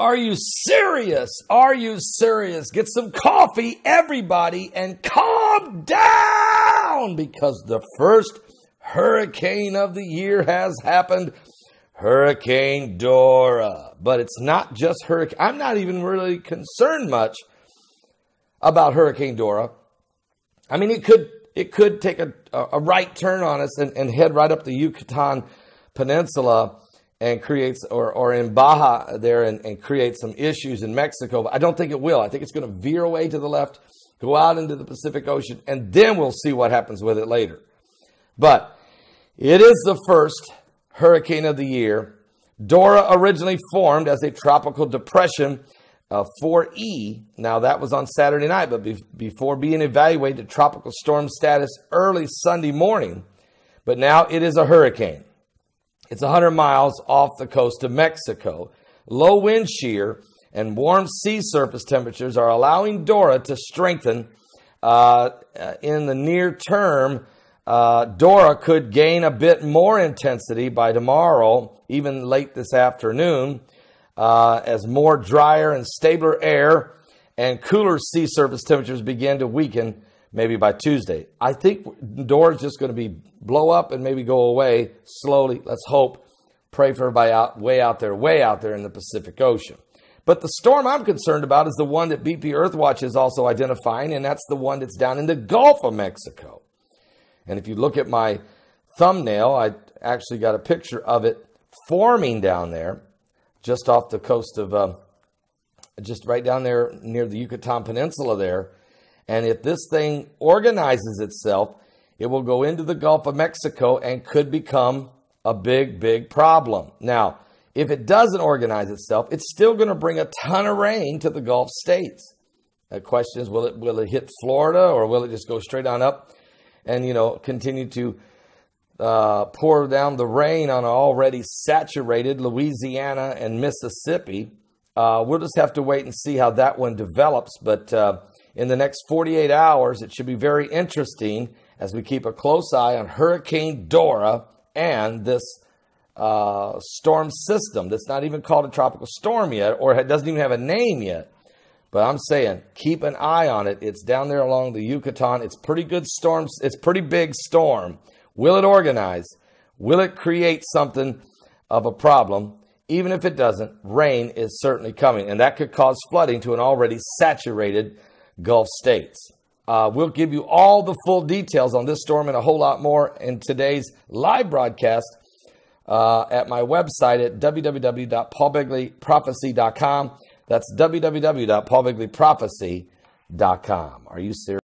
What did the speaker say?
Are you serious? Are you serious? Get some coffee, everybody, and calm down because the first hurricane of the year has happened. Hurricane Dora. But it's not just hurricane. I'm not even really concerned much about Hurricane Dora. I mean, it could it could take a, a right turn on us and, and head right up the Yucatan Peninsula and creates or, or in Baja there and, and create some issues in Mexico. But I don't think it will. I think it's going to veer away to the left, go out into the Pacific Ocean, and then we'll see what happens with it later. But it is the first hurricane of the year. Dora originally formed as a tropical depression uh, 4E. Now, that was on Saturday night, but be- before being evaluated to tropical storm status early Sunday morning. But now it is a hurricane. It's 100 miles off the coast of Mexico. Low wind shear and warm sea surface temperatures are allowing Dora to strengthen uh, in the near term. Uh, Dora could gain a bit more intensity by tomorrow, even late this afternoon, uh, as more drier and stabler air and cooler sea surface temperatures begin to weaken maybe by Tuesday. I think Dora's just going to be blow up and maybe go away slowly. Let's hope. Pray for everybody out, way out there, way out there in the Pacific Ocean. But the storm I'm concerned about is the one that BP Earthwatch is also identifying, and that's the one that's down in the Gulf of Mexico. And if you look at my thumbnail, I actually got a picture of it forming down there, just off the coast of, uh, just right down there near the Yucatan Peninsula there. And if this thing organizes itself, it will go into the Gulf of Mexico and could become a big, big problem. Now, if it doesn't organize itself, it's still going to bring a ton of rain to the Gulf states. The question is, will it will it hit Florida or will it just go straight on up and you know continue to uh, pour down the rain on already saturated Louisiana and Mississippi? Uh, we'll just have to wait and see how that one develops. But uh, in the next 48 hours. It should be very interesting as we keep a close eye on Hurricane Dora and this uh, storm system that's not even called a tropical storm yet, or doesn't even have a name yet. But I'm saying keep an eye on it. It's down there along the Yucatan. It's pretty good storms. It's pretty big storm. Will it organize? Will it create something of a problem? Even if it doesn't, rain is certainly coming, and that could cause flooding to an already saturated Gulf states. Uh, we'll give you all the full details on this storm and a whole lot more in today's live broadcast uh, at my website at www.paulbegleyprophecy.com. That's www.paulbegleyprophecy.com. Are you serious?